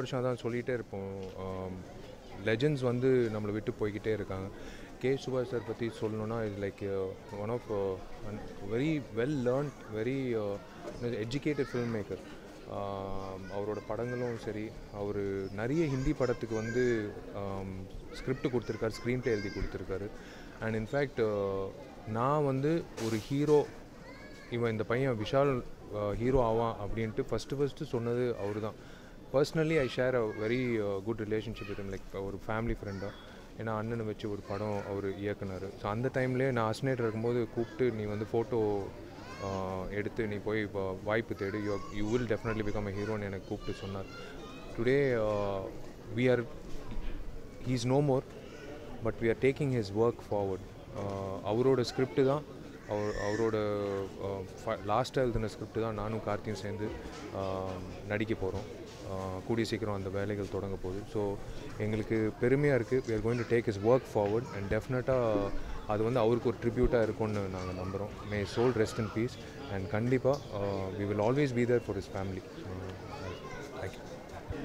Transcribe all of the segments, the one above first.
வருஷம் அதான் சொல்லிகிட்டே இருப்போம் லெஜெண்ட்ஸ் வந்து நம்மளை விட்டு போய்கிட்டே இருக்காங்க. கே சுபாஷ் சார் பற்றி சொல்லணுன்னா is like one of very well learned very educated filmmaker அவரோட படங்களும் சரி அவர் நிறைய ஹிந்தி படத்துக்கு வந்து ஸ்கிரிப்ட் கொடுத்துருக்காரு ஸ்க்ரீன் பிளே எழுதி கொடுத்துருக்காரு. அண்ட் இன்ஃபேக்ட் uh, நான் வந்து ஒரு ஹீரோ இவன் இந்த பையன் விஷால் uh, ஹீரோ ஆவான் அப்படின்ட்டு ஃபஸ்ட்டு ஃபஸ்ட்டு சொன்னது அவர் தான் personally I share a very good relationship with like ஒரு ஃபேமிலி ஃப்ரெண்டாக ஏன்னா அண்ணனை வச்சு ஒரு படம் அவர் இயக்குனார். ஸோ அந்த டைம்லேயே நான் அஸ்னேட் இருக்கும்போது கூப்பிட்டு நீ வந்து ஃபோட்டோ எடுத்து நீ போய் இப்போ வாய்ப்பு தேடு. You you will definitely become a ஹீரோன்னு எனக்கு கூப்பிட்டு சொன்னார். Today we are he's no more but we are taking his work forward அவரோட ஸ்கிரிப்ட் தான் அவர் அவரோட லாஸ்ட்டாக எழுதின ஸ்கிரிப்ட் தான் நானும் கார்த்தியும் சேர்ந்து நடிக்க போகிறோம் கூடிய சீக்கிரம் அந்த வேலைகள் தொடங்க போகுது. ஸோ எங்களுக்கு பெருமையாக இருக்குது we are going to take his work forward and டெஃபினட்டாக அது வந்து அவருக்கு ஒரு ட்ரிபியூட்டாக இருக்கும்னு நாங்கள் நம்புகிறோம் may soul rest in peace and கண்டிப்பாக we will always be there for his family thank you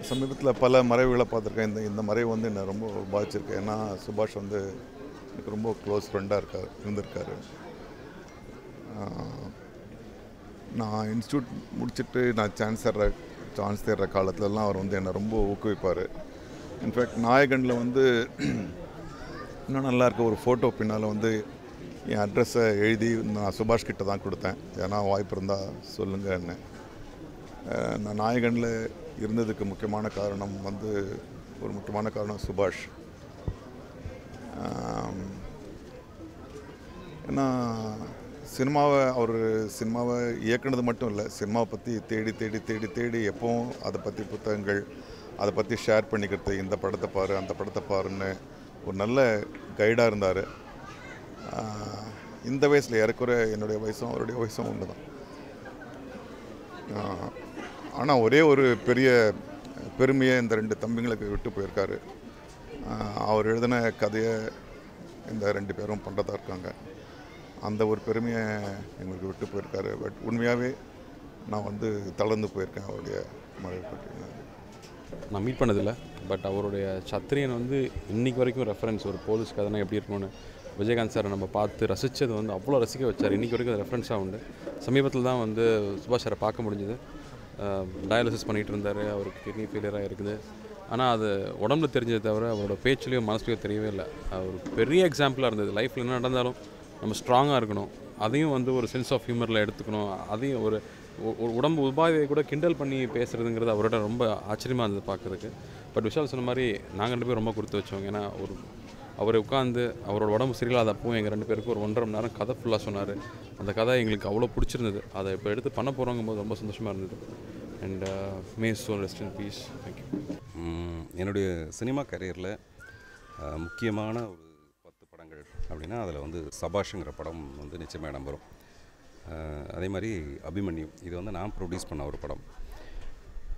சமீபத்தில் பல மறைவுகளை பார்த்துருக்கேன். இந்த இந்த மறைவு வந்து என்னை ரொம்ப பாதிச்சிருக்கு. ஏன்னா சுபாஷ் வந்து எனக்கு ரொம்ப க்ளோஸ் ஃப்ரெண்டாக இருக்கார் இருந்திருக்காரு. நான் இன்ஸ்டியூட் முடிச்சுட்டு நான் சான்ஸ் தர்ற சான்ஸ் தேடுற காலத்துலலாம் அவர் வந்து என்னை ரொம்ப ஊக்குவிப்பார். இன்ஃபேக்ட் நாயகனில் வந்து இன்னும் நல்லா இருக்க ஒரு ஃபோட்டோ பின்னால் வந்து என் அட்ரஸை எழுதி நான் சுபாஷ் கிட்ட தான் கொடுத்தேன். ஏன்னா வாய்ப்பு இருந்தால் சொல்லுங்கன்னு. நான் நாயகனில் இருந்ததுக்கு முக்கியமான காரணம் வந்து ஒரு முக்கியமான காரணம் சுபாஷ். ஏன்னா சினிமாவை அவர் சினிமாவை இயக்குனது மட்டும் இல்லை சினிமாவை பற்றி தேடி தேடி தேடி தேடி எப்போவும் அதை பற்றி புத்தகங்கள் அதை பற்றி ஷேர் பண்ணிக்கிறது இந்த படத்தை பாரு அந்த படத்தை பாருன்னு ஒரு நல்ல கைடாக இருந்தார். இந்த வயசில் ஏறக்குறை என்னுடைய வயசும் அவருடைய வயசும் ஒன்று தான் ஆனால் ஒரே ஒரு பெரிய பெருமையை இந்த ரெண்டு தம்பிங்களுக்கு விட்டு போயிருக்காரு. அவர் எழுதின கதையை இந்த ரெண்டு பேரும் பண்ணுறதா இருக்காங்க. அந்த ஒரு பெருமையை எங்களுக்கு விட்டு போயிருக்காரு. பட் உண்மையாகவே நான் வந்து தளர்ந்து போயிருக்கேன் அவருடைய மழை பற்றி. நான் மீட் பண்ணதில்லை. பட் அவருடைய சத்திரியன் வந்து இன்னைக்கு வரைக்கும் ரெஃபரன்ஸ் ஒரு போலீஸ் கதைனா எப்படி இருக்கணும்னு விஜயகாந்த் சாரை நம்ம பார்த்து ரசித்தது வந்து அவ்வளோ ரசிக்க வச்சார். இன்றைக்கி வரைக்கும் அது ரெஃபரன்ஸாக உண்டு. சமீபத்தில் தான் வந்து சுபாஷ் சாரை பார்க்க முடிஞ்சது. டயாலிசிஸ் பண்ணிகிட்டு இருந்தார். அவருக்கு கிட்னி ஃபெயிலியராக இருக்குது. ஆனால் அது உடம்புல தெரிஞ்சதை தவிர அவரோட பேச்சுலேயும் மனசுலையும் தெரியவே இல்லை. அவர் பெரிய எக்ஸாம்பிளாக இருந்தது. லைஃப்பில் என்ன நடந்தாலும் நம்ம ஸ்ட்ராங்காக இருக்கணும். அதையும் வந்து ஒரு சென்ஸ் ஆஃப் ஹியூமரில் எடுத்துக்கணும். அதையும் ஒரு ஒரு உடம்பு உபாதையை கூட கிண்டல் பண்ணி பேசுகிறதுங்கிறது அவரோட ரொம்ப ஆச்சரியமாக இருந்தது பார்க்குறதுக்கு. பட் விஷால் சொன்ன மாதிரி நாங்கள் ரெண்டு பேரும் ரொம்ப கொடுத்து வச்சோம். ஏன்னா ஒரு அவர் உட்காந்து அவரோட உடம்பு சரியில்லாதப்போ எங்கள் ரெண்டு பேருக்கும் ஒரு ஒன்றரை மணி நேரம் கதை ஃபுல்லாக சொன்னார். அந்த கதை எங்களுக்கு அவ்வளோ பிடிச்சிருந்தது. அதை இப்போ எடுத்து பண்ண போகிறோங்கும் போது ரொம்ப சந்தோஷமாக இருந்தது. And may soul rest in peace thank you என்னுடைய சினிமா கரியரில் முக்கியமான ஒரு படங்கள் அப்படின்னா அதில் வந்து சபாஷுங்கிற படம் வந்து நிச்சயமாக இடம்பெறும். அதே மாதிரி அபிமன்யு இது வந்து நான் ப்ரொடியூஸ் பண்ண ஒரு படம்.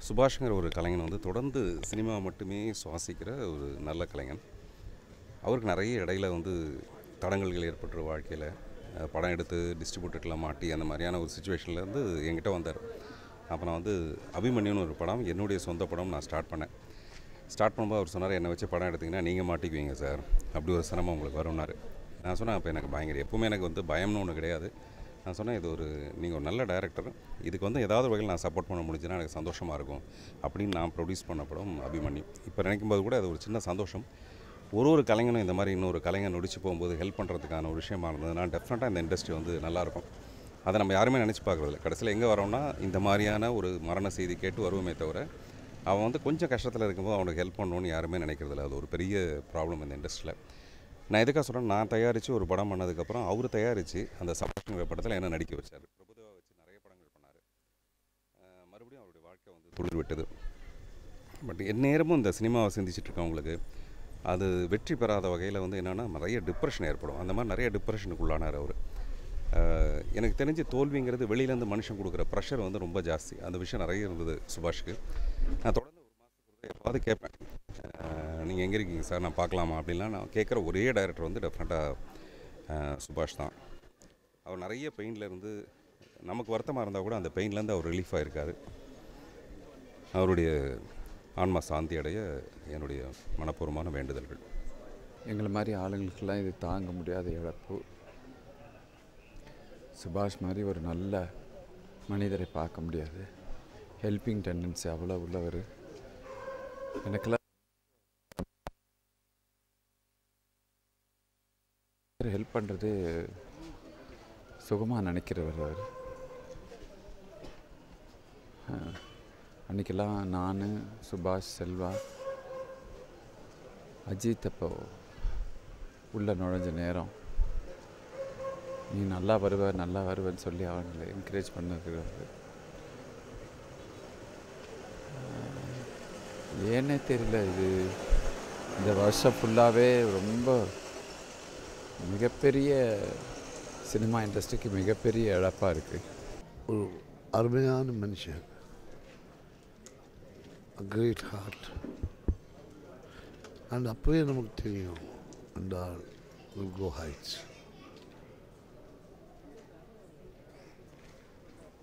சுபாஷுங்கிற ஒரு கலைஞன் வந்து தொடர்ந்து சினிமா மட்டுமே சுவாசிக்கிற ஒரு நல்ல கலைஞன். அவருக்கு நிறைய இடையில வந்து தடங்கல்கள் ஏற்பட்டுரு வாழ்க்கையில் படம் எடுத்து டிஸ்ட்ரிபியூட்டர்லாம் மாட்டி அந்த மாதிரியான ஒரு சுச்சுவேஷனில் வந்து என்கிட்ட வந்தார். அப்போ நான் வந்து அபிமன்யுன்னு ஒரு படம் என்னுடைய சொந்த படம் நான் ஸ்டார்ட் பண்ணேன். ஸ்டார்ட் பண்ணும்போது அவர் சொன்னார் என்னை வச்சு படம் எடுத்திங்கன்னா நீங்கள் மாட்டிக்குவீங்க சார். அப்படி ஒரு சிரமம் உங்களுக்கு வரும்னாரு. நான் சொன்னேன் அப்போ எனக்கு பயங்கர எப்பவுமே எனக்கு வந்து பயம்னு ஒன்று கிடையாது. நான் சொன்னேன் இது ஒரு நீங்கள் ஒரு நல்ல டேரக்டர் இதுக்கு வந்து ஏதாவது வகையில் நான் சப்போர்ட் பண்ண முடிஞ்சுன்னா எனக்கு சந்தோஷமாக இருக்கும். அப்படின்னு நான் ப்ரொடியூஸ் பண்ண படம் அபிமன்யு. இப்போ நினைக்கும் போது கூட அது ஒரு சின்ன சந்தோஷம். ஒரு ஒரு கலைஞனும் இந்த மாதிரி இன்னொரு கலைஞன் நொடிச்சு போகும்போது ஹெல்ப் பண்ணுறதுக்கான ஒரு விஷயமா இருந்ததுன்னா டெஃபினட்டாக இந்த இண்டஸ்ட்ரி வந்து நல்லாயிருக்கும் அதை நம்ம யாருமே நினச்சி பார்க்குறதில்ல. கடைசியில் எங்கே வரோம்னா இந்த மாதிரியான ஒரு மரண செய்தி கேட்டு வருவோமே தவிர அவன் வந்து கொஞ்சம் கஷ்டத்தில் இருக்கும்போது அவனுக்கு ஹெல்ப் பண்ணணும்னு யாருமே நினைக்கிறதில்ல. அது ஒரு பெரிய ப்ராப்ளம் இந்த இண்டஸ்ட்ரியில் நான் எதுக்காக சொல்கிறேன் நான் தயாரித்து ஒரு படம் பண்ணதுக்கப்புறம் அவர் தயாரித்து அந்த சபாஷ்ங்கிற படத்தில் என்ன நடிக்க வச்சார். பிரபுதேவா வச்சு நிறைய படங்கள் பண்ணார். மறுபடியும் அவருடைய வாழ்க்கை வந்து துளிர் விட்டது பட் என் நேரமும் இந்த சினிமாவை சிந்திச்சுட்டு இருக்கவங்களுக்கு அது வெற்றி பெறாத வகையில் வந்து என்னென்னா நிறைய டிப்ரெஷன் ஏற்படும். அந்த மாதிரி நிறைய டிப்ரெஷனுக்குள்ளானார் அவர். எனக்கு தெரிஞ்சு தோல்விங்கிறது வெளியிலேருந்து மனுஷன் கொடுக்குற ப்ரெஷர் வந்து ரொம்ப ஜாஸ்தி. அந்த விஷயம் நிறைய இருந்தது சுபாஷ்க்கு. நான் தொடர்ந்து ஒரு மாதத்துக்கு எப்பாவது கேட்பேன். நீங்கள் எங்கே இருக்கீங்க சார்? நான் பார்க்கலாமா அப்படின்லாம் நான் கேட்குற ஒரே டைரக்டர் வந்து டெஃபினட்டாக சுபாஷ் தான். அவர் நிறைய பெயினில் இருந்து நமக்கு வருத்தமாக இருந்தால் கூட அந்த பெயின்லேருந்து அவர் ரிலீஃப் ஆகிருக்காரு அவருடைய ஆன்மா சாந்தி அடைய என்னுடைய மனப்பூர்வமான வேண்டுதல்கள். எங்களை மாதிரி ஆளுங்களுக்கெல்லாம் இது தாங்க முடியாத இழப்பு. சுபாஷ் மாதிரி ஒரு நல்ல மனிதரை பார்க்க முடியாது. ஹெல்பிங் டெண்டன்சி அவ்வளோ உள்ளவர். எனக்கெல்லாம் ஹெல்ப் பண்ணுறது சுகமாக நினைக்கிறவர் அவர். அன்றைக்கெல்லாம் நான் சுபாஷ் செல்வா அஜித் அப்போ உள்ளே நுழைஞ்ச நேரம் நீ நல்லா வருவ நல்லா வருவேன்னு சொல்லி அவங்களை என்கரேஜ் பண்ணிருக்கிறாரு ஏன்னே தெரியல இது. இந்த வருஷம் ஃபுல்லாகவே ரொம்ப மிகப்பெரிய சினிமா இண்டஸ்ட்ரிக்கு மிகப்பெரிய இழப்பாக இருக்குது ஒரு அருமையான மனுஷன். கிரேட் ஹார்ட் அண்ட் அப்போவே நமக்கு தெரியும். அந்த வில் கோ ஹைட்ஸ்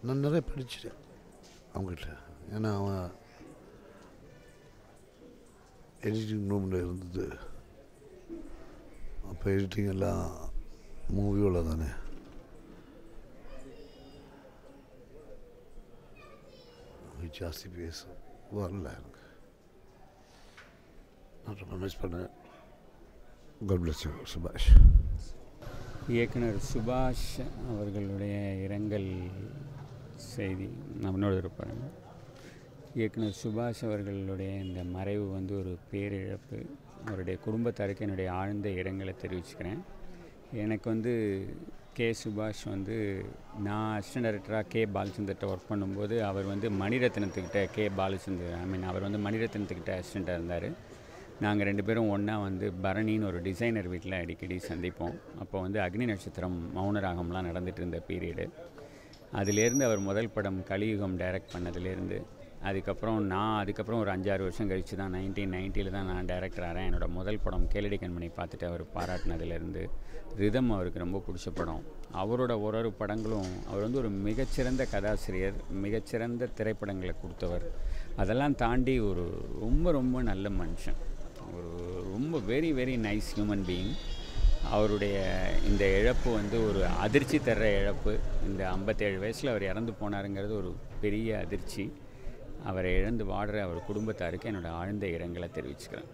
நான் நிறைய படிச்சிட்டேன் அவங்ககிட்ட ஏன்னா அவன் எடிட்டிங் ரூமில் இருந்தது. அப்போ எடிட்டிங் எல்லாம் மூவியோட தானே. ஜாஸ்தி பேச வரல எனக்கு. நான் ரொம்ப மிஸ் பண்ணேன். God சுபாஷ். இயக்குனர் சுபாஷ் அவர்களுடைய இரங்கல் செய்தி நம்மளோட இருப்பாங்க இயக்குனர் சுபாஷ் அவர்களுடைய இந்த மறைவு வந்து ஒரு பேரிழப்பு. அவருடைய குடும்பத்தாருக்கு என்னுடைய ஆழ்ந்த இரங்கலை தெரிவிச்சுக்கிறேன். எனக்கு வந்து கே சுபாஷ் வந்து நான் அசிஸ்டன்ட் டைரக்டராக கே பாலச்சந்தர்கிட்ட ஒர்க் பண்ணும்போது அவர் வந்து மணிரத்னத்துக்கிட்ட கே பாலச்சந்தர் ஐ மீன் அவர் வந்து மணிரத்னத்துக்கிட்ட அசிஸ்டண்ட்டாக இருந்தார். நாங்கள் ரெண்டு பேரும் ஒன்றா வந்து பரணின்னு ஒரு டிசைனர் வீட்டில் அடிக்கடி சந்திப்போம். அப்போ வந்து அக்னி நட்சத்திரம் மௌனராகம்லாம் நடந்துகிட்டு இருந்த பீரியடு அதிலேருந்து அவர் முதல் படம் கலியுகம் டைரக்ட் பண்ணதுலேருந்து அதுக்கப்புறம் நான் அதுக்கப்புறம் ஒரு அஞ்சாறு வருஷம் கழித்து தான் நைன்டீன் நைன்ட்டியில் தான் நான் டைரக்டர் ஆகிறேன் என்னோடய முதல் படம் கேளடி கண்மணி பார்த்துட்டு அவர் பாராட்டினதுலேருந்து ரிதம் அவருக்கு ரொம்ப பிடிச்ச படம். அவரோட ஒரு ஒரு படங்களும் அவர் வந்து ஒரு மிகச்சிறந்த கதாசிரியர் மிகச்சிறந்த திரைப்படங்களை கொடுத்தவர். அதெல்லாம் தாண்டி ஒரு ரொம்ப ரொம்ப நல்ல மனுஷன். ஒரு ரொம்ப very very nice human being அவருடைய இந்த இழப்பு வந்து ஒரு அதிர்ச்சி தர்ற இழப்பு. இந்த ஐம்பத்தேழு வயசில் அவர் இறந்து போனாருங்கிறது ஒரு பெரிய அதிர்ச்சி. அவரை இழந்து வாடுற அவர் குடும்பத்தாருக்கு என்னோட ஆழ்ந்த இரங்கலை தெரிவிச்சுக்கிறேன்.